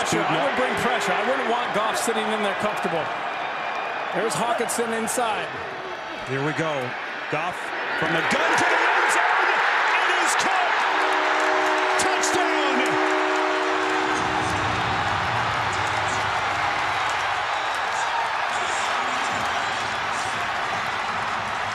pressure. I would bring pressure. I wouldn't want Goff sitting in there comfortable. There's Hockenson inside. Here we go. Goff from the gun